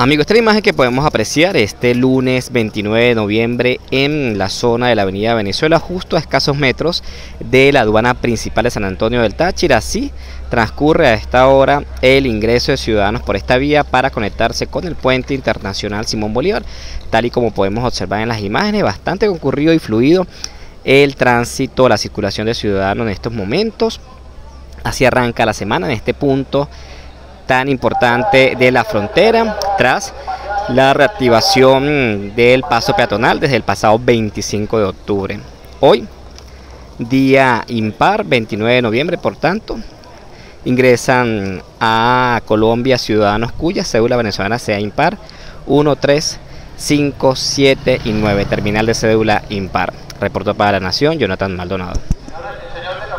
Amigos, esta es la imagen que podemos apreciar este lunes 29 de noviembre en la zona de la avenida Venezuela, justo a escasos metros de la aduana principal de San Antonio del Táchira. Así transcurre a esta hora el ingreso de ciudadanos por esta vía para conectarse con el puente internacional Simón Bolívar, tal y como podemos observar en las imágenes, bastante concurrido y fluido el tránsito, la circulación de ciudadanos en estos momentos. Así arranca la semana en este punto tan importante de la frontera tras la reactivación del paso peatonal desde el pasado 25 de octubre. Hoy, día impar, 29 de noviembre, por tanto, ingresan a Colombia ciudadanos cuya cédula venezolana sea impar 1, 3, 5, 7 y 9, terminal de cédula impar. Reporto para la Nación, Jonathan Maldonado.